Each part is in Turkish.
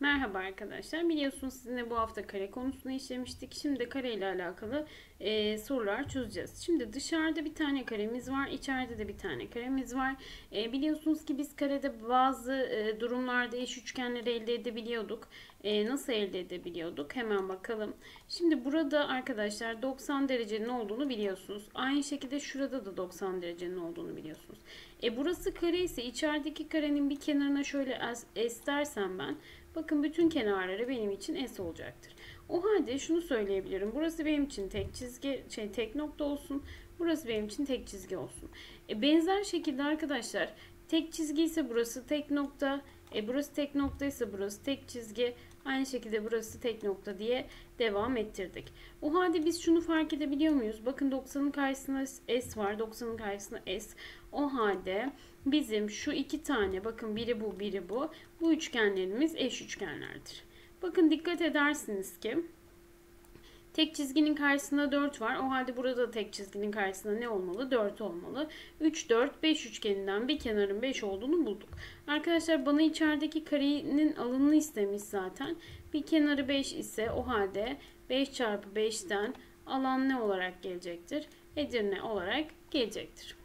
Merhaba arkadaşlar. Biliyorsunuz sizinle bu hafta kare konusunu işlemiştik. Şimdi kare ile alakalı e, sorular çözeceğiz. Şimdi dışarıda bir tane karemiz var. içeride de bir tane karemiz var. E, biliyorsunuz ki biz karede bazı e, durumlarda eş üçgenleri elde edebiliyorduk. E, nasıl elde edebiliyorduk? Hemen bakalım. Şimdi burada arkadaşlar 90 derecenin olduğunu biliyorsunuz. Aynı şekilde şurada da 90 derecenin olduğunu biliyorsunuz. E, burası kare ise içerideki karenin bir kenarına şöyle es dersem ben Bakın bütün kenarları benim için S olacaktır. O halde şunu söyleyebilirim. Burası benim için tek çizgi, şey tek nokta olsun. Burası benim için tek çizgi olsun. E, benzer şekilde arkadaşlar tek çizgi ise burası tek nokta. E, burası tek nokta ise burası tek çizgi. Aynı şekilde burası tek nokta diye devam ettirdik. O halde biz şunu fark edebiliyor muyuz? Bakın 90'ın karşısında S var. 90'ın karşısında S. O halde bizim şu iki tane bakın biri bu biri bu. Bu üçgenlerimiz eş üçgenlerdir. Bakın dikkat edersiniz ki Tek çizginin karşısında 4 var. O halde burada da tek çizginin karşısında ne olmalı? 4 olmalı. 3, 4, 5 üçgeninden bir kenarın 5 olduğunu bulduk. Arkadaşlar bana içerideki karenin alanını istemiş zaten. Bir kenarı 5 ise o halde 5 çarpı 5'ten alan ne olarak gelecektir? Edirne olarak gelecektir.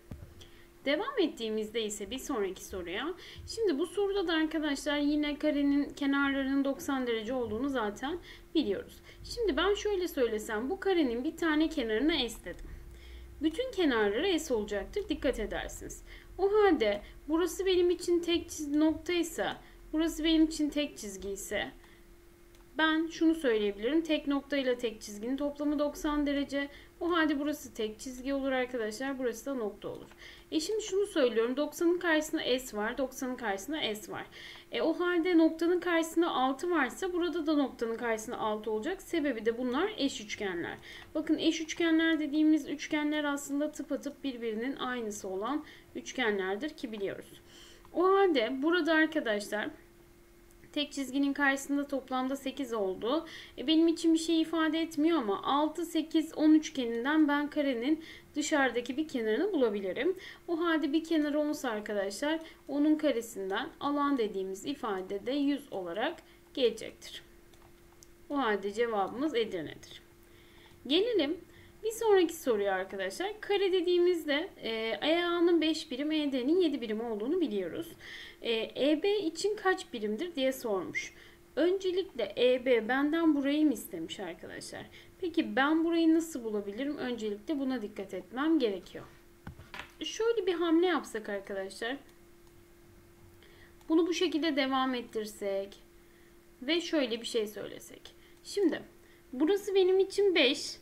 Devam ettiğimizde ise bir sonraki soruya. Şimdi bu soruda da arkadaşlar yine karenin kenarlarının 90 derece olduğunu zaten biliyoruz. Şimdi ben şöyle söylesem bu karenin bir tane kenarına S dedim. Bütün kenarları S olacaktır. Dikkat edersiniz. O halde burası benim için tek nokta ise burası benim için tek çizgi ise ben şunu söyleyebilirim. Tek nokta ile tek çizginin toplamı 90 derece. O halde burası tek çizgi olur arkadaşlar. Burası da nokta olur. E şimdi şunu söylüyorum. 90'ın karşısında S var. 90'ın karşısında S var. E o halde noktanın karşısında 6 varsa burada da noktanın karşısında 6 olacak. Sebebi de bunlar eş üçgenler. Bakın eş üçgenler dediğimiz üçgenler aslında tıpatıp birbirinin aynısı olan üçgenlerdir ki biliyoruz. O halde burada arkadaşlar Tek çizginin karşısında toplamda 8 oldu. E benim için bir şey ifade etmiyor ama 6, 8, 10 üçgeninden ben karenin dışarıdaki bir kenarını bulabilirim. O halde bir kenarı 10 arkadaşlar onun karesinden alan dediğimiz ifade de 100 olarak gelecektir. O halde cevabımız Edirne'dir. Gelelim bir sonraki soruya arkadaşlar. Kare dediğimizde e, ayağının 5 birim, ED'nin 7 birim olduğunu biliyoruz. E, EB için kaç birimdir diye sormuş. Öncelikle EB benden burayı mı istemiş arkadaşlar? Peki ben burayı nasıl bulabilirim? Öncelikle buna dikkat etmem gerekiyor. Şöyle bir hamle yapsak arkadaşlar. Bunu bu şekilde devam ettirsek ve şöyle bir şey söylesek. Şimdi burası benim için 5.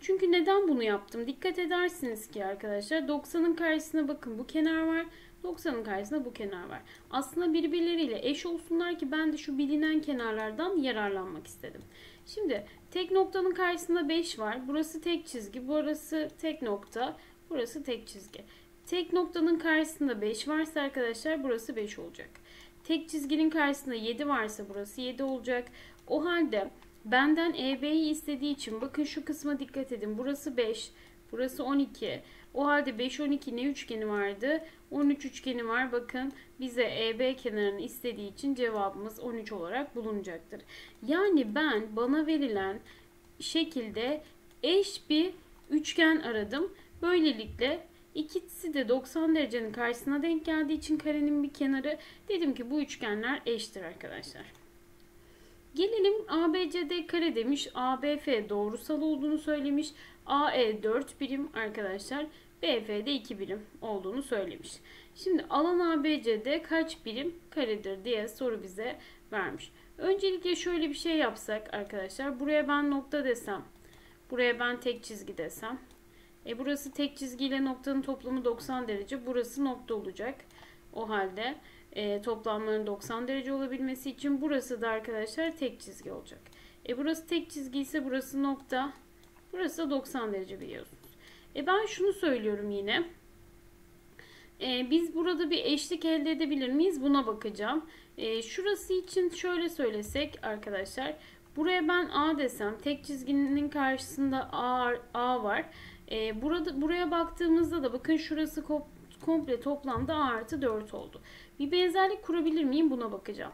Çünkü neden bunu yaptım? Dikkat edersiniz ki arkadaşlar 90'ın karşısına bakın bu kenar var. 90'ın karşısında bu kenar var. Aslında birbirleriyle eş olsunlar ki ben de şu bilinen kenarlardan yararlanmak istedim. Şimdi tek noktanın karşısında 5 var. Burası tek çizgi, burası tek nokta, burası tek çizgi. Tek noktanın karşısında 5 varsa arkadaşlar burası 5 olacak. Tek çizginin karşısında 7 varsa burası 7 olacak. O halde benden EB'yi istediği için bakın şu kısma dikkat edin. Burası 5, burası 12. O halde 5, 12 ne üçgeni vardı? 13 üçgeni var. Bakın bize EB kenarını istediği için cevabımız 13 olarak bulunacaktır. Yani ben bana verilen şekilde eş bir üçgen aradım. Böylelikle ikisi de 90 derecenin karşısına denk geldiği için karenin bir kenarı dedim ki bu üçgenler eştir arkadaşlar. Gelelim ABCD kare demiş. ABF doğrusal olduğunu söylemiş. AE 4 birim arkadaşlar. BF'de 2 birim olduğunu söylemiş. Şimdi alan ABCD kaç birim karedir diye soru bize vermiş. Öncelikle şöyle bir şey yapsak arkadaşlar. Buraya ben nokta desem. Buraya ben tek çizgi desem. E burası tek çizgiyle noktanın toplamı 90 derece. Burası nokta olacak. O halde e, toplamların 90 derece olabilmesi için burası da arkadaşlar tek çizgi olacak. E burası tek çizgi ise burası nokta. Burası da 90 derece biliyorsunuz. E ben şunu söylüyorum yine. E, biz burada bir eşlik elde edebilir miyiz? Buna bakacağım. E, şurası için şöyle söylesek arkadaşlar. Buraya ben A desem tek çizginin karşısında A, A var. E, burada Buraya baktığımızda da bakın şurası komple toplamda A artı 4 oldu. Bir benzerlik kurabilir miyim? Buna bakacağım.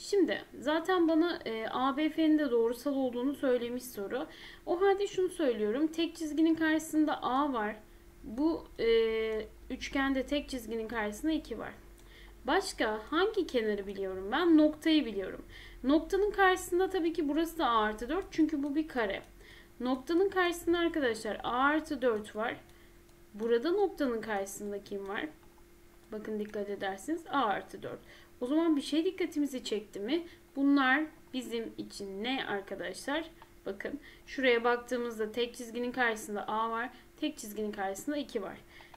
Şimdi zaten bana e, ABF'nin de doğrusal olduğunu söylemiş soru. O halde şunu söylüyorum. Tek çizginin karşısında A var. Bu e, üçgende tek çizginin karşısında 2 var. Başka hangi kenarı biliyorum ben? Noktayı biliyorum. Noktanın karşısında tabii ki burası da A artı 4 çünkü bu bir kare. Noktanın karşısında arkadaşlar A artı 4 var. Burada noktanın karşısında kim var? Bakın dikkat edersiniz A artı 4. O zaman bir şey dikkatimizi çekti mi? Bunlar bizim için ne arkadaşlar? Bakın şuraya baktığımızda tek çizginin karşısında A var. Tek çizginin karşısında 2 var.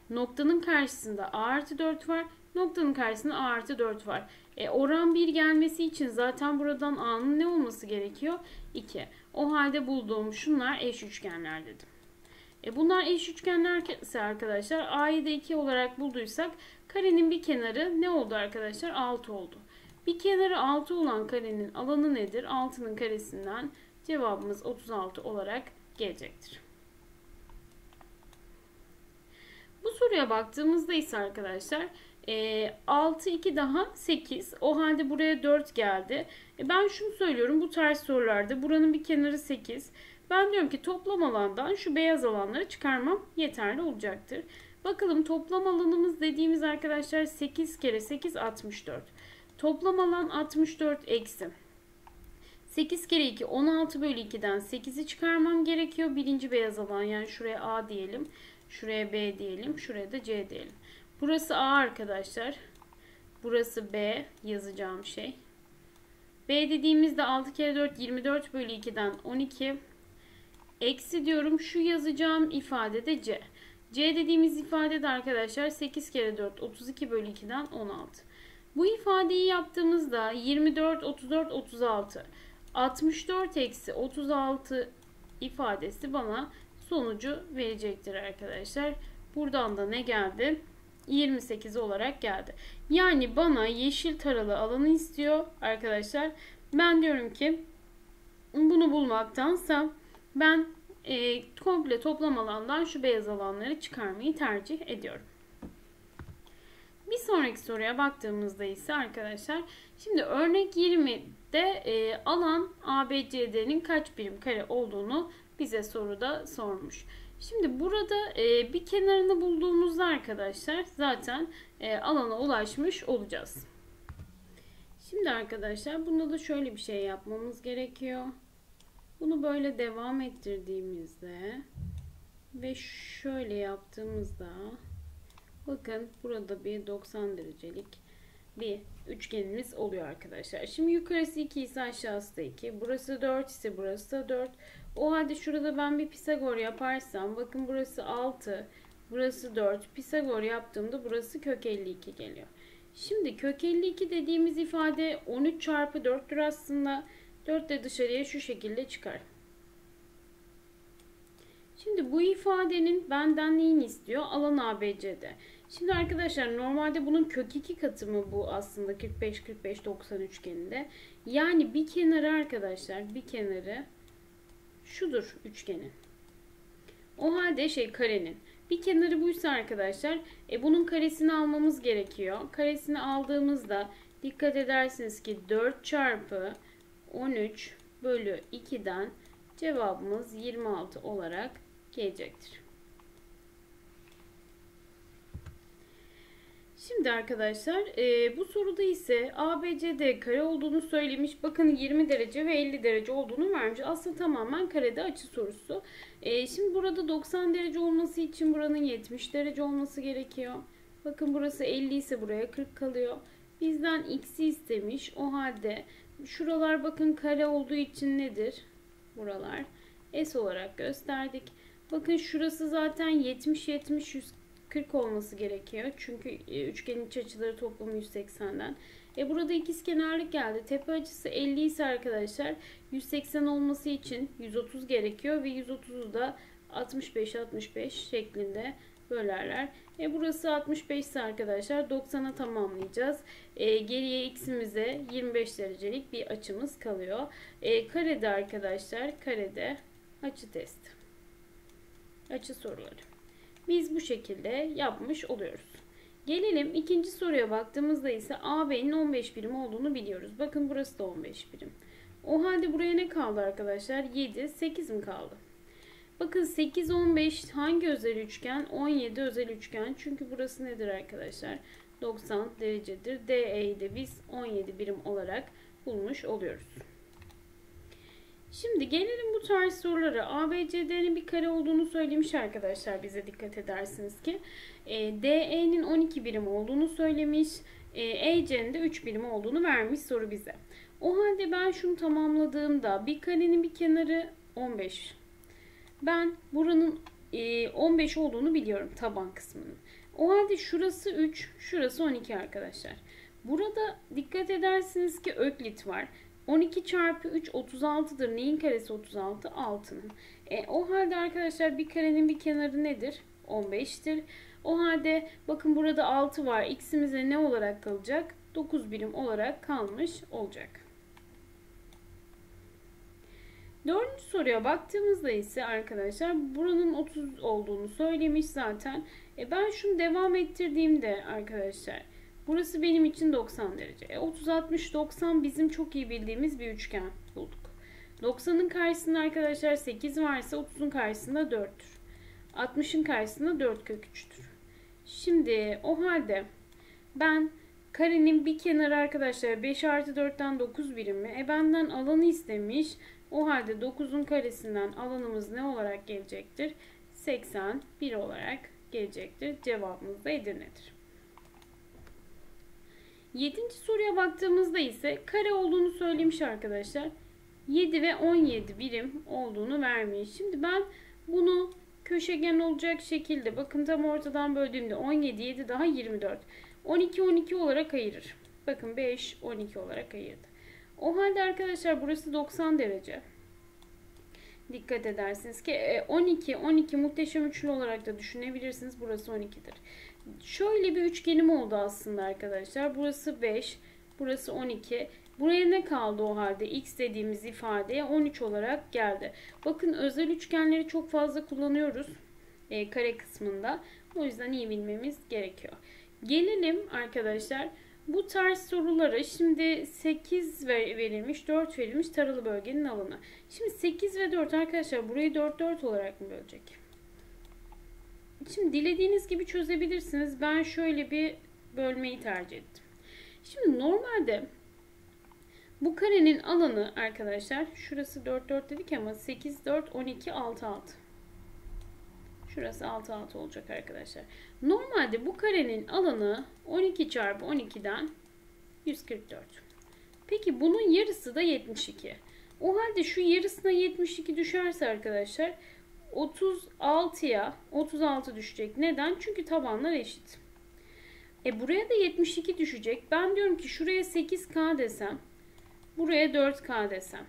Noktanın karşısında A artı 4 var. Noktanın karşısında A artı 4 var. E, oran 1 gelmesi için zaten buradan A'nın ne olması gerekiyor? 2. O halde bulduğum şunlar eş üçgenler dedim. E, bunlar eş üçgenlerse arkadaşlar A'yı da 2 olarak bulduysak karenin bir kenarı ne oldu arkadaşlar? 6 oldu. Bir kenarı 6 olan karenin alanı nedir? 6'nın karesinden cevabımız 36 olarak gelecektir. Bu soruya baktığımızda ise arkadaşlar e, 6 2 daha 8. O halde buraya 4 geldi. E, ben şunu söylüyorum bu tarz sorularda buranın bir kenarı 8. Ben diyorum ki toplam alandan şu beyaz alanları çıkarmam yeterli olacaktır. Bakalım toplam alanımız dediğimiz arkadaşlar 8 kere 8 64. Toplam alan 64 eksi. 8 kere 2 16 bölü 2'den 8'i çıkarmam gerekiyor. Birinci beyaz alan yani şuraya A diyelim. Şuraya B diyelim. Şuraya da C diyelim. Burası A arkadaşlar. Burası B yazacağım şey. B dediğimizde 6 kere 4 24 bölü 2'den 12. Eksi diyorum şu yazacağım ifade de C. C dediğimiz ifade de arkadaşlar 8 kere 4 32 bölü 2'den 16. Bu ifadeyi yaptığımızda 24 34 36 64 eksi 36 ifadesi bana sonucu verecektir arkadaşlar. Buradan da ne geldi? 28 olarak geldi. Yani bana yeşil taralı alanı istiyor arkadaşlar. Ben diyorum ki bunu bulmaktansa ben e, komple toplam alandan şu beyaz alanları çıkarmayı tercih ediyorum. Bir sonraki soruya baktığımızda ise arkadaşlar şimdi örnek 20'de e, alan ABCD'nin kaç birim kare olduğunu bize soruda sormuş. Şimdi burada e, bir kenarını bulduğumuzda arkadaşlar zaten e, alana ulaşmış olacağız. Şimdi arkadaşlar bunda da şöyle bir şey yapmamız gerekiyor. Bunu böyle devam ettirdiğimizde ve şöyle yaptığımızda bakın burada bir 90 derecelik bir üçgenimiz oluyor arkadaşlar. Şimdi yukarısı 2 ise aşağısı da 2. Burası 4 ise burası da 4. O halde şurada ben bir Pisagor yaparsam bakın burası 6, burası 4. Pisagor yaptığımda burası kök 52 geliyor. Şimdi kök 52 dediğimiz ifade 13 çarpı 4'tür aslında. 4 de dışarıya şu şekilde çıkar. Şimdi bu ifadenin benden neyini istiyor? Alan ABCD. Şimdi arkadaşlar normalde bunun kök 2 katı mı bu aslında 45 45 90 üçgeninde. Yani bir kenarı arkadaşlar bir kenarı şudur üçgenin. O halde şey karenin. Bir kenarı buysa arkadaşlar e, bunun karesini almamız gerekiyor. Karesini aldığımızda dikkat edersiniz ki 4 çarpı 13 bölü 2'den cevabımız 26 olarak gelecektir. Şimdi arkadaşlar e, bu soruda ise ABCD kare olduğunu söylemiş. Bakın 20 derece ve 50 derece olduğunu vermiş. Aslında tamamen karede açı sorusu. E, şimdi burada 90 derece olması için buranın 70 derece olması gerekiyor. Bakın burası 50 ise buraya 40 kalıyor. Bizden x'i istemiş. O halde şuralar bakın kare olduğu için nedir? Buralar S olarak gösterdik. Bakın şurası zaten 70 70 100 40 olması gerekiyor. Çünkü e, üçgenin iç açıları toplamı 180'den. E burada ikizkenarlık geldi. Tepe açısı 50 ise arkadaşlar 180 olması için 130 gerekiyor ve 130'u da 65 65 şeklinde bölerler. E burası 65 ise arkadaşlar 90'a tamamlayacağız. E, geriye x'imize 25 derecelik bir açımız kalıyor. E, karede arkadaşlar karede açı testi. Açı soruları. Biz bu şekilde yapmış oluyoruz. Gelelim ikinci soruya baktığımızda ise AB'nin 15 birim olduğunu biliyoruz. Bakın burası da 15 birim. O halde buraya ne kaldı arkadaşlar? 7, 8 mi kaldı? Bakın 8, 15 hangi özel üçgen? 17 özel üçgen. Çünkü burası nedir arkadaşlar? 90 derecedir. DE'yi de biz 17 birim olarak bulmuş oluyoruz. Şimdi gelelim bu tarz sorulara. ABCD'nin bir kare olduğunu söylemiş arkadaşlar bize dikkat edersiniz ki. E, DE'nin 12 birim olduğunu söylemiş. E, EC'nin de 3 birim olduğunu vermiş soru bize. O halde ben şunu tamamladığımda bir karenin bir kenarı 15. Ben buranın e, 15 olduğunu biliyorum taban kısmının. O halde şurası 3, şurası 12 arkadaşlar. Burada dikkat edersiniz ki öklit var. 12 çarpı 3 36'dır. Neyin karesi 36? 6'nın. E, o halde arkadaşlar bir karenin bir kenarı nedir? 15'tir. O halde bakın burada 6 var. X'imize ne olarak kalacak? 9 birim olarak kalmış olacak. Dördüncü soruya baktığımızda ise arkadaşlar buranın 30 olduğunu söylemiş zaten. E ben şunu devam ettirdiğimde arkadaşlar burası benim için 90 derece. E 30 60 90 bizim çok iyi bildiğimiz bir üçgen bulduk. 90'ın karşısında arkadaşlar 8 varsa 30'un karşısında 4'tür. 60'ın karşısında 4 kök 3'tür. Şimdi o halde ben karenin bir kenarı arkadaşlar 5 artı 4'ten 9 birimi. E benden alanı istemiş. O halde 9'un karesinden alanımız ne olarak gelecektir? 81 olarak gelecektir. Cevabımız da Edirne'dir. Yedinci soruya baktığımızda ise kare olduğunu söylemiş arkadaşlar. 7 ve 17 birim olduğunu vermiş. Şimdi ben bunu köşegen olacak şekilde bakın tam ortadan böldüğümde 17 7 daha 24. 12 12 olarak ayırır. Bakın 5 12 olarak ayırdı. O halde arkadaşlar burası 90 derece. Dikkat edersiniz ki 12 12 muhteşem üçlü olarak da düşünebilirsiniz. Burası 12'dir. Şöyle bir üçgenim oldu aslında arkadaşlar. Burası 5, burası 12. Buraya ne kaldı o halde? X dediğimiz ifadeye 13 olarak geldi. Bakın özel üçgenleri çok fazla kullanıyoruz e, kare kısmında. O yüzden iyi bilmemiz gerekiyor. Gelelim arkadaşlar bu tarz sorulara şimdi 8 verilmiş, 4 verilmiş taralı bölgenin alanı. Şimdi 8 ve 4 arkadaşlar burayı 4 4 olarak mı bölecek? Şimdi dilediğiniz gibi çözebilirsiniz. Ben şöyle bir bölmeyi tercih ettim. Şimdi normalde bu karenin alanı arkadaşlar şurası 4 4 dedik ama 8 4 12 6 6. Şurası 6 6 olacak arkadaşlar. Normalde bu karenin alanı 12 çarpı 12'den 144. Peki bunun yarısı da 72. O halde şu yarısına 72 düşerse arkadaşlar 36'ya 36 düşecek. Neden? Çünkü tabanlar eşit. E buraya da 72 düşecek. Ben diyorum ki şuraya 8K desem buraya 4K desem.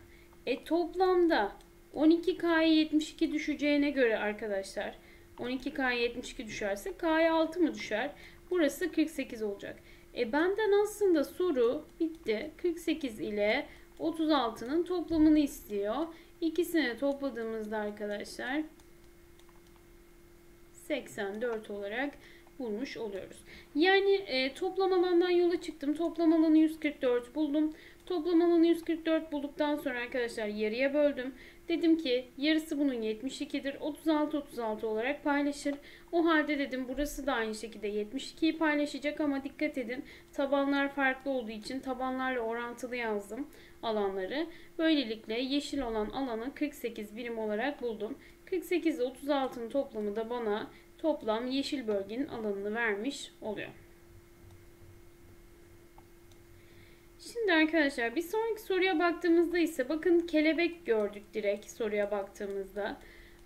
E toplamda 12K'ya 72 düşeceğine göre arkadaşlar 12K'ya 72 düşerse K'ya 6 mı düşer? Burası 48 olacak. E benden aslında soru bitti. 48 ile 36'nın toplamını istiyor. İkisini topladığımızda arkadaşlar 84 olarak bulmuş oluyoruz. Yani e, toplam alandan yola çıktım. Toplam alanı 144 buldum. Toplam alanı 144 bulduktan sonra arkadaşlar yarıya böldüm. Dedim ki yarısı bunun 72'dir. 36 36 olarak paylaşır. O halde dedim burası da aynı şekilde 72'yi paylaşacak ama dikkat edin tabanlar farklı olduğu için tabanlarla orantılı yazdım alanları. Böylelikle yeşil olan alanı 48 birim olarak buldum. 48 ile 36'nın toplamı da bana toplam yeşil bölgenin alanını vermiş oluyor. Şimdi arkadaşlar bir sonraki soruya baktığımızda ise bakın kelebek gördük direkt soruya baktığımızda.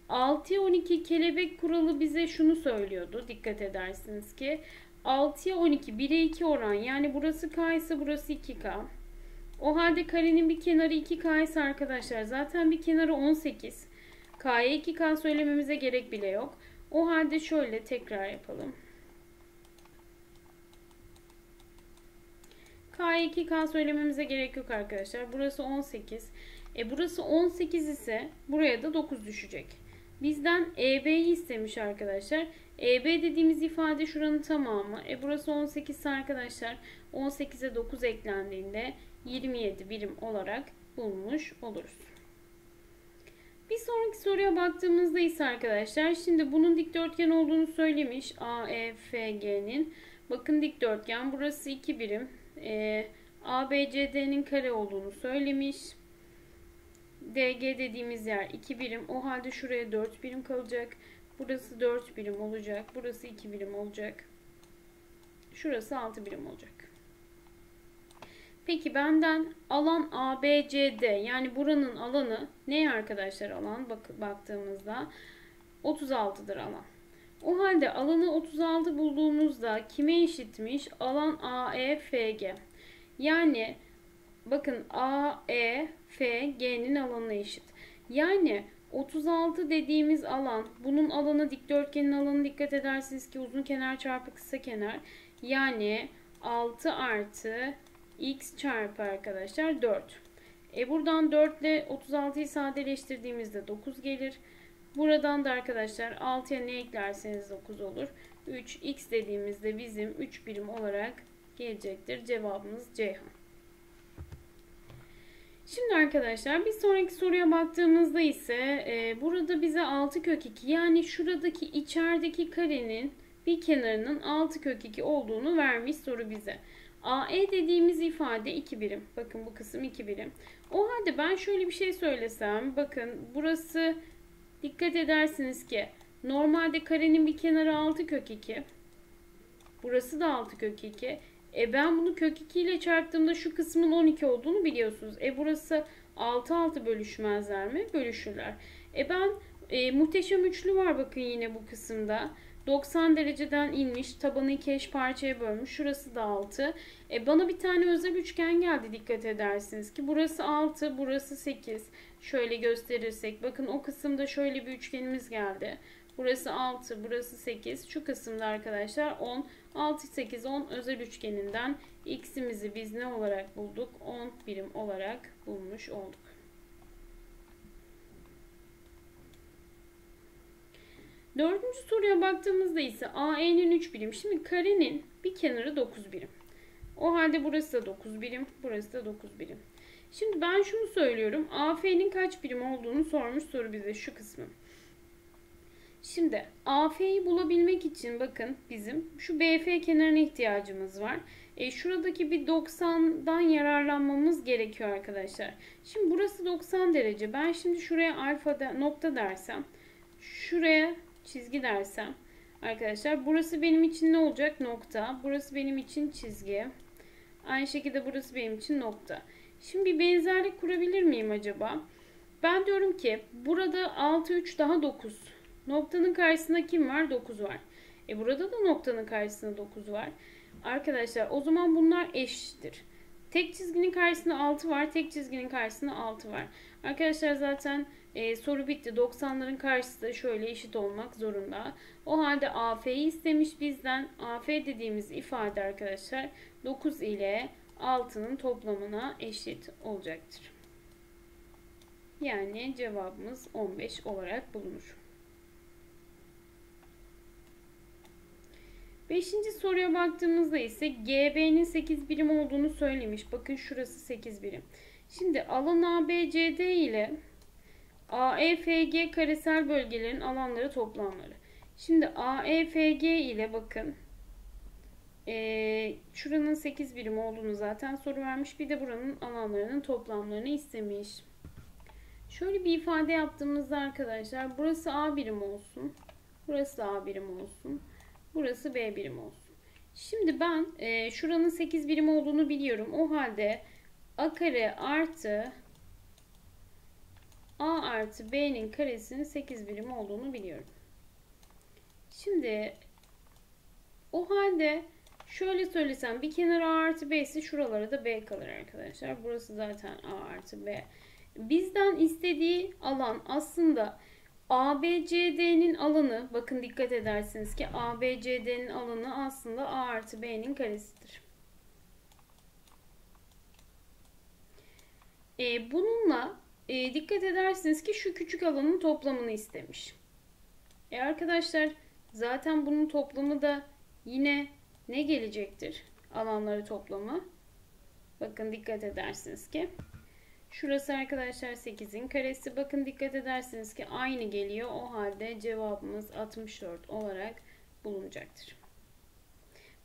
6'ya 12 kelebek kuralı bize şunu söylüyordu. Dikkat edersiniz ki 6'ya 12 1'e 2 oran yani burası k ise burası 2k. O halde karenin bir kenarı 2k ise arkadaşlar zaten bir kenarı 18. K'ya 2k söylememize gerek bile yok. O halde şöyle tekrar yapalım. K'ya 2K söylememize gerek yok arkadaşlar. Burası 18. E burası 18 ise buraya da 9 düşecek. bizden EB'yi istemiş arkadaşlar. EB dediğimiz ifade şuranın tamamı. E burası 18 ise arkadaşlar 18'e 9 eklendiğinde 27 birim olarak bulmuş oluruz. Bir sonraki soruya baktığımızda ise arkadaşlar şimdi bunun dikdörtgen olduğunu söylemiş AEFG'nin. Bakın dikdörtgen burası 2 birim. E, ABCD'nin kare olduğunu söylemiş. DG dediğimiz yer 2 birim. O halde şuraya 4 birim kalacak. Burası 4 birim olacak. Burası 2 birim olacak. Şurası 6 birim olacak. Peki benden alan ABCD yani buranın alanı ne arkadaşlar alan bak baktığımızda 36'dır alan. O halde alanı 36 bulduğumuzda kime eşitmiş? Alan AEFG. Yani bakın AEFG'nin alanına eşit. Yani 36 dediğimiz alan bunun alanı dikdörtgenin alanı dikkat edersiniz ki uzun kenar çarpı kısa kenar. Yani 6 artı x çarpı arkadaşlar 4. E buradan 4 ile 36'yı sadeleştirdiğimizde 9 gelir. Buradan da arkadaşlar 6'ya ne eklerseniz 9 olur. 3 x dediğimizde bizim 3 birim olarak gelecektir. Cevabımız Ceyhan. Şimdi arkadaşlar bir sonraki soruya baktığımızda ise e, burada bize 6 kök 2 yani şuradaki içerideki karenin bir kenarının 6 kök 2 olduğunu vermiş soru bize. AE dediğimiz ifade 2 birim. Bakın bu kısım 2 birim. O halde ben şöyle bir şey söylesem. Bakın burası dikkat edersiniz ki normalde karenin bir kenarı 6 kök 2. Burası da 6 kök 2. E ben bunu kök 2 ile çarptığımda şu kısmın 12 olduğunu biliyorsunuz. E burası 6 6 bölüşmezler mi? Bölüşürler. E ben e, muhteşem üçlü var bakın yine bu kısımda. 90 dereceden inmiş. Tabanı iki eş parçaya bölmüş. Şurası da 6. E bana bir tane özel üçgen geldi dikkat edersiniz ki. Burası 6, burası 8. Şöyle gösterirsek. Bakın o kısımda şöyle bir üçgenimiz geldi. Burası 6, burası 8. Şu kısımda arkadaşlar 10. 6, 8, 10 özel üçgeninden x'imizi biz ne olarak bulduk? 10 birim olarak bulmuş olduk. Dördüncü soruya baktığımızda ise AE'nin 3 birim. Şimdi karenin bir kenarı 9 birim. O halde burası da 9 birim, burası da 9 birim. Şimdi ben şunu söylüyorum. AF'nin kaç birim olduğunu sormuş soru bize şu kısmı. Şimdi AF'yi bulabilmek için bakın bizim şu BF kenarına ihtiyacımız var. E, şuradaki bir 90'dan yararlanmamız gerekiyor arkadaşlar. Şimdi burası 90 derece. Ben şimdi şuraya alfa de, nokta dersem şuraya çizgi dersem arkadaşlar burası benim için ne olacak? Nokta. Burası benim için çizgi. Aynı şekilde burası benim için nokta. Şimdi bir benzerlik kurabilir miyim acaba? Ben diyorum ki burada 6 3 daha 9. Noktanın karşısında kim var? 9 var. E burada da noktanın karşısında 9 var. Arkadaşlar o zaman bunlar eşittir. Tek çizginin karşısında 6 var. Tek çizginin karşısında 6 var. Arkadaşlar zaten e, soru bitti. 90'ların karşısı da şöyle eşit olmak zorunda. O halde AF'yi istemiş bizden. AF dediğimiz ifade arkadaşlar 9 ile 6'nın toplamına eşit olacaktır. Yani cevabımız 15 olarak bulunur. Beşinci soruya baktığımızda ise GB'nin 8 birim olduğunu söylemiş. Bakın şurası 8 birim. Şimdi alan ABCD ile AEFG karesel bölgelerin alanları toplamları. Şimdi AEFG ile bakın e, şuranın 8 birim olduğunu zaten soru vermiş. Bir de buranın alanlarının toplamlarını istemiş. Şöyle bir ifade yaptığımızda arkadaşlar burası A birim olsun. Burası A birim olsun. Burası B birim olsun. Şimdi ben e, şuranın 8 birim olduğunu biliyorum. O halde A kare artı A artı B'nin karesinin 8 birim olduğunu biliyorum. Şimdi o halde şöyle söylesem bir kenar A artı B ise şuralara da B kalır arkadaşlar. Burası zaten A artı B. Bizden istediği alan aslında ABCD'nin alanı bakın dikkat edersiniz ki ABCD'nin alanı aslında A artı B'nin karesidir. Ee, bununla e, dikkat edersiniz ki şu küçük alanın toplamını istemiş. E arkadaşlar zaten bunun toplamı da yine ne gelecektir? Alanları toplamı. Bakın dikkat edersiniz ki. Şurası arkadaşlar 8'in karesi. Bakın dikkat edersiniz ki aynı geliyor. O halde cevabımız 64 olarak bulunacaktır.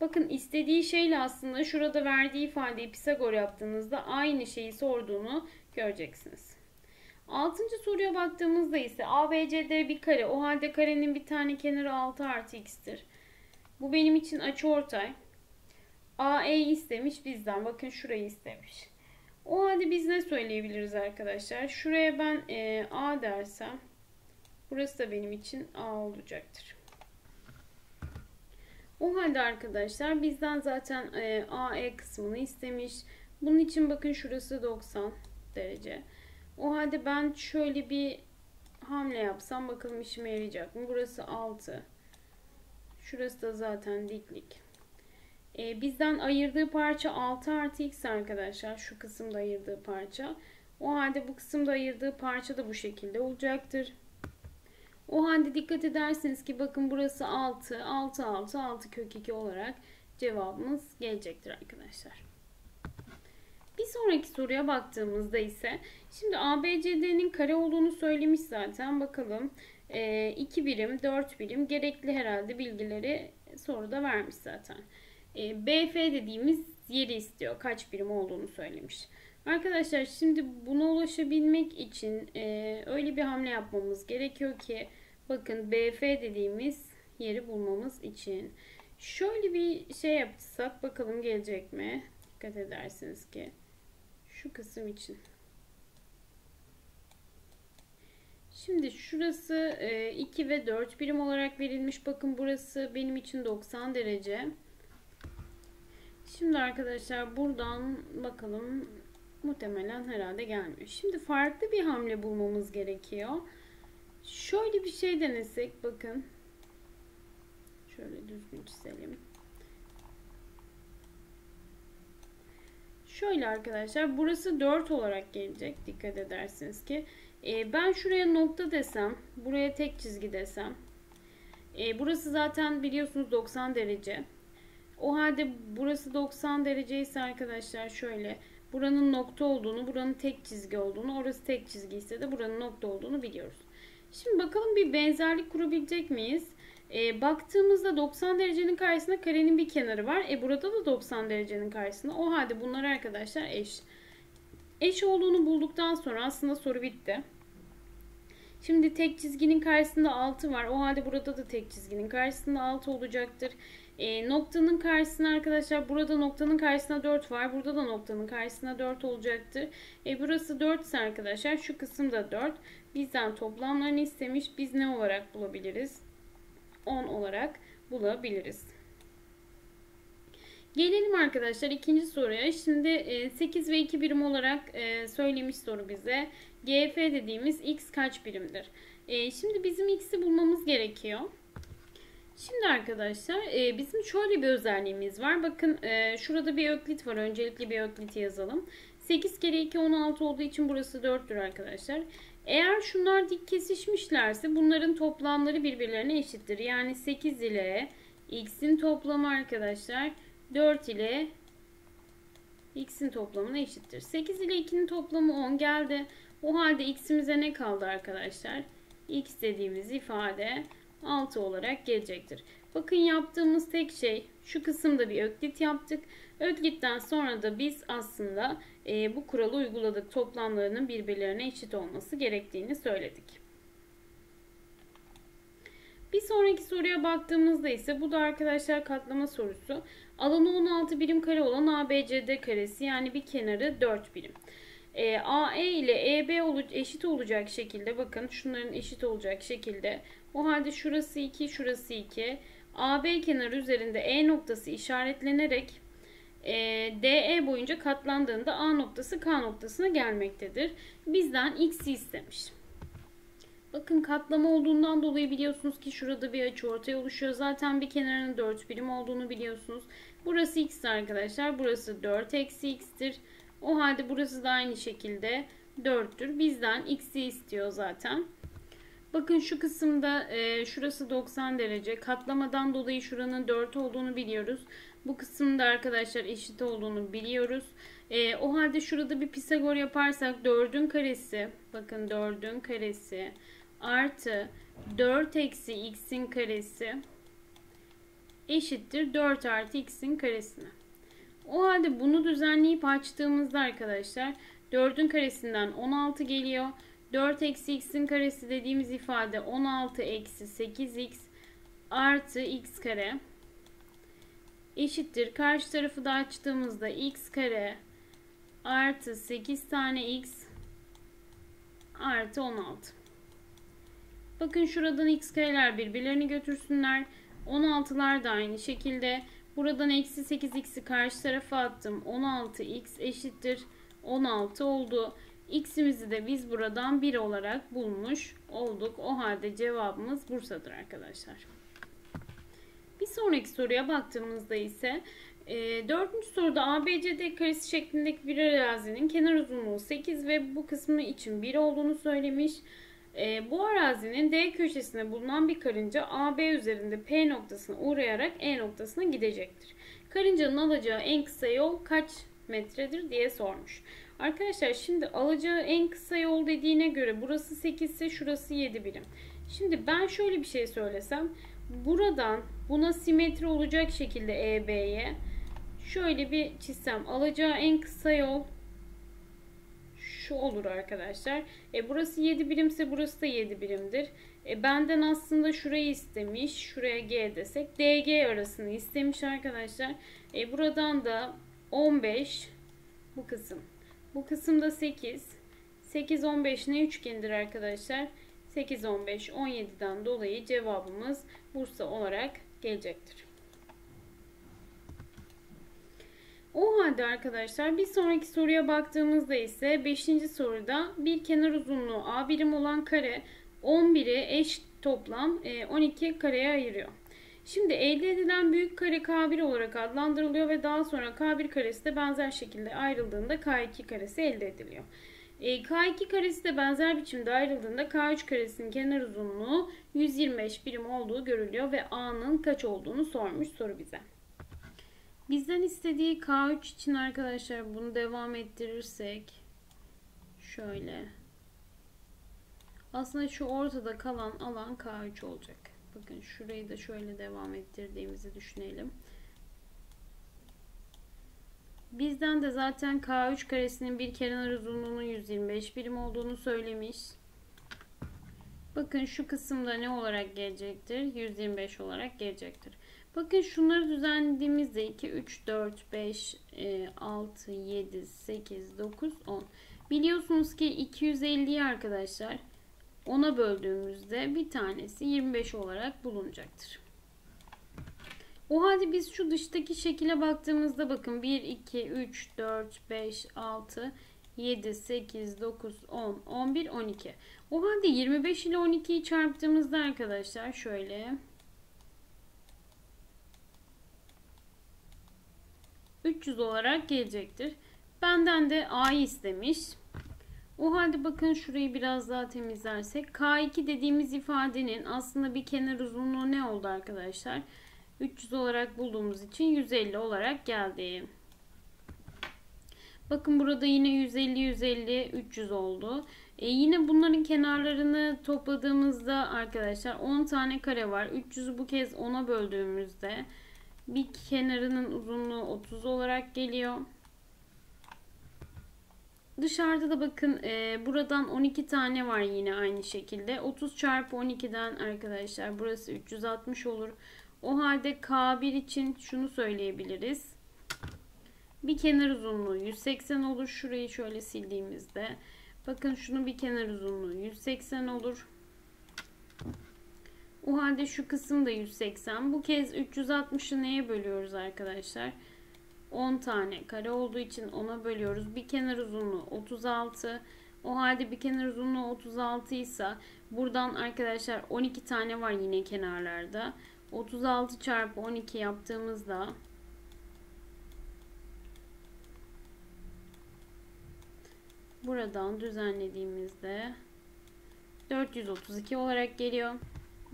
Bakın istediği şeyle aslında şurada verdiği ifadeyi Pisagor yaptığınızda aynı şeyi sorduğunu göreceksiniz. Altıncı soruya baktığımızda ise ABCD bir kare. O halde karenin bir tane kenarı 6 artı x'tir. Bu benim için açıortay. AE istemiş bizden. Bakın şurayı istemiş. O halde biz ne söyleyebiliriz arkadaşlar? Şuraya ben e, A dersem burası da benim için A olacaktır. O halde arkadaşlar bizden zaten e, AE kısmını istemiş. Bunun için bakın şurası 90 derece. O halde ben şöyle bir hamle yapsam bakalım işime yarayacak mı? Burası 6. Şurası da zaten diklik. Ee, bizden ayırdığı parça 6 artı x arkadaşlar. Şu kısımda ayırdığı parça. O halde bu kısımda ayırdığı parça da bu şekilde olacaktır. O halde dikkat edersiniz ki bakın burası 6, 6, 6, 6 kök 2 olarak cevabımız gelecektir arkadaşlar. Bir sonraki soruya baktığımızda ise şimdi ABCD'nin kare olduğunu söylemiş zaten. Bakalım 2 e, birim, 4 birim gerekli herhalde bilgileri soruda vermiş zaten. E, BF dediğimiz yeri istiyor. Kaç birim olduğunu söylemiş. Arkadaşlar şimdi buna ulaşabilmek için e, öyle bir hamle yapmamız gerekiyor ki bakın BF dediğimiz yeri bulmamız için. Şöyle bir şey yapsak bakalım gelecek mi? Dikkat edersiniz ki şu kısım için. Şimdi şurası 2 e, ve 4 birim olarak verilmiş. Bakın burası benim için 90 derece. Şimdi arkadaşlar buradan bakalım muhtemelen herhalde gelmiyor. Şimdi farklı bir hamle bulmamız gerekiyor. Şöyle bir şey denesek bakın. Şöyle düzgün çizelim. Şöyle arkadaşlar burası 4 olarak gelecek. Dikkat edersiniz ki. Ee, ben şuraya nokta desem. Buraya tek çizgi desem. E, burası zaten biliyorsunuz 90 derece. O halde burası 90 derece ise arkadaşlar şöyle. Buranın nokta olduğunu, buranın tek çizgi olduğunu, orası tek çizgi ise de buranın nokta olduğunu biliyoruz. Şimdi bakalım bir benzerlik kurabilecek miyiz? E, baktığımızda 90 derecenin karşısında karenin bir kenarı var. E burada da 90 derecenin karşısında. O halde bunlar arkadaşlar eş. Eş olduğunu bulduktan sonra aslında soru bitti. Şimdi tek çizginin karşısında 6 var. O halde burada da tek çizginin karşısında 6 olacaktır. E, noktanın karşısına arkadaşlar burada noktanın karşısına 4 var. Burada da noktanın karşısına 4 olacaktır. E, burası 4 ise arkadaşlar şu kısım da 4. Bizden toplamlarını istemiş. Biz ne olarak bulabiliriz? 10 olarak bulabiliriz. Gelelim arkadaşlar ikinci soruya. Şimdi 8 e, ve 2 birim olarak e, söylemiş soru bize. GF dediğimiz x kaç birimdir? E, şimdi bizim x'i bulmamız gerekiyor. Şimdi arkadaşlar bizim şöyle bir özelliğimiz var. Bakın şurada bir öklit var. Öncelikle bir ökliti yazalım. 8 kere 2 16 olduğu için burası 4'tür arkadaşlar. Eğer şunlar dik kesişmişlerse bunların toplamları birbirlerine eşittir. Yani 8 ile x'in toplamı arkadaşlar 4 ile x'in toplamına eşittir. 8 ile 2'nin toplamı 10 geldi. O halde x'imize ne kaldı arkadaşlar? x dediğimiz ifade 6 olarak gelecektir. Bakın yaptığımız tek şey şu kısımda bir öklit yaptık. Öklitten sonra da biz aslında e, bu kuralı uyguladık. Toplamlarının birbirlerine eşit olması gerektiğini söyledik. Bir sonraki soruya baktığımızda ise bu da arkadaşlar katlama sorusu. Alanı 16 birim kare olan ABCD karesi yani bir kenarı 4 birim. E, AE ile EB eşit olacak şekilde bakın şunların eşit olacak şekilde o halde şurası 2 şurası 2 AB kenarı üzerinde E noktası işaretlenerek e, DE boyunca katlandığında A noktası K noktasına gelmektedir. Bizden X'i istemiş. Bakın katlama olduğundan dolayı biliyorsunuz ki şurada bir açı ortaya oluşuyor. Zaten bir kenarının 4 birim olduğunu biliyorsunuz. Burası x arkadaşlar. Burası 4 eksi x'tir. O halde burası da aynı şekilde 4'tür. Bizden x'i istiyor zaten. Bakın şu kısımda e, şurası 90 derece. Katlamadan dolayı şuranın 4 olduğunu biliyoruz. Bu kısımda arkadaşlar eşit olduğunu biliyoruz. E, o halde şurada bir Pisagor yaparsak 4'ün karesi bakın 4'ün karesi artı 4 eksi x'in karesi eşittir 4 artı x'in karesine. O halde bunu düzenleyip açtığımızda arkadaşlar 4'ün karesinden 16 geliyor. 4 eksi x'in karesi dediğimiz ifade 16 eksi 8x artı x kare eşittir. Karşı tarafı da açtığımızda x kare artı 8 tane x artı 16. Bakın şuradan x kareler birbirlerini götürsünler. 16'lar da aynı şekilde. Buradan eksi 8x'i karşı tarafa attım. 16x eşittir. 16 oldu. X'imizi de biz buradan 1 olarak bulmuş olduk. O halde cevabımız Bursa'dır arkadaşlar. Bir sonraki soruya baktığımızda ise e, dördüncü soruda ABCD karesi şeklindeki bir arazinin kenar uzunluğu 8 ve bu kısmı için 1 olduğunu söylemiş. E, bu arazinin D köşesinde bulunan bir karınca AB üzerinde P noktasına uğrayarak E noktasına gidecektir. Karıncanın alacağı en kısa yol kaç metredir diye sormuş. Arkadaşlar şimdi alacağı en kısa yol dediğine göre burası 8 ise şurası 7 birim. Şimdi ben şöyle bir şey söylesem. Buradan buna simetri olacak şekilde EB'ye şöyle bir çizsem. Alacağı en kısa yol şu olur arkadaşlar. E, burası 7 birimse burası da 7 birimdir. E, benden aslında şurayı istemiş. Şuraya G desek. DG arasını istemiş arkadaşlar. E, buradan da 15 bu kısım. Bu kısımda 8. 8 15 ne üçgendir arkadaşlar? 8 15 17'den dolayı cevabımız Bursa olarak gelecektir. O halde arkadaşlar bir sonraki soruya baktığımızda ise 5. soruda bir kenar uzunluğu A birim olan kare 11'i eş toplam 12 e, kareye ayırıyor. Şimdi elde edilen büyük kare K1 olarak adlandırılıyor ve daha sonra K1 karesi de benzer şekilde ayrıldığında K2 karesi elde ediliyor. E, K2 karesi de benzer biçimde ayrıldığında K3 karesinin kenar uzunluğu 125 birim olduğu görülüyor ve A'nın kaç olduğunu sormuş soru bize. Bizden istediği K3 için arkadaşlar bunu devam ettirirsek şöyle aslında şu ortada kalan alan K3 olacak. Bakın şurayı da şöyle devam ettirdiğimizi düşünelim. Bizden de zaten K3 karesinin bir kenar uzunluğunun 125 birim olduğunu söylemiş. Bakın şu kısımda ne olarak gelecektir? 125 olarak gelecektir. Bakın şunları düzenlediğimizde 2, 3, 4, 5, 6, 7, 8, 9, 10. Biliyorsunuz ki 250'yi arkadaşlar 10'a böldüğümüzde bir tanesi 25 olarak bulunacaktır. O halde biz şu dıştaki şekile baktığımızda bakın 1, 2, 3, 4, 5, 6, 7, 8, 9, 10, 11, 12. O halde 25 ile 12'yi çarptığımızda arkadaşlar şöyle 300 olarak gelecektir. Benden de A'yı istemiş. O halde bakın şurayı biraz daha temizlersek K2 dediğimiz ifadenin aslında bir kenar uzunluğu ne oldu arkadaşlar? 300 olarak bulduğumuz için 150 olarak geldi. Bakın burada yine 150 150 300 oldu. E yine bunların kenarlarını topladığımızda arkadaşlar 10 tane kare var. 300'ü bu kez 10'a böldüğümüzde bir kenarının uzunluğu 30 olarak geliyor. Dışarıda da bakın e, buradan 12 tane var yine aynı şekilde. 30 çarpı 12'den arkadaşlar burası 360 olur. O halde K1 için şunu söyleyebiliriz. Bir kenar uzunluğu 180 olur. Şurayı şöyle sildiğimizde. Bakın şunu bir kenar uzunluğu 180 olur. O halde şu kısım da 180. Bu kez 360'ı neye bölüyoruz arkadaşlar? 10 tane kare olduğu için ona bölüyoruz. Bir kenar uzunluğu 36. O halde bir kenar uzunluğu 36 ise buradan arkadaşlar 12 tane var yine kenarlarda. 36 çarpı 12 yaptığımızda buradan düzenlediğimizde 432 olarak geliyor.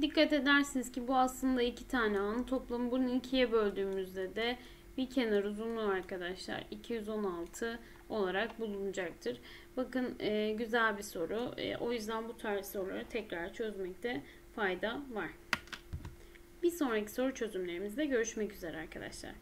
Dikkat edersiniz ki bu aslında iki tane an toplamı. Bunu ikiye böldüğümüzde de bir kenar uzunluğu arkadaşlar 216 olarak bulunacaktır. Bakın e, güzel bir soru. E, o yüzden bu tarz soruları tekrar çözmekte fayda var. Bir sonraki soru çözümlerimizde görüşmek üzere arkadaşlar.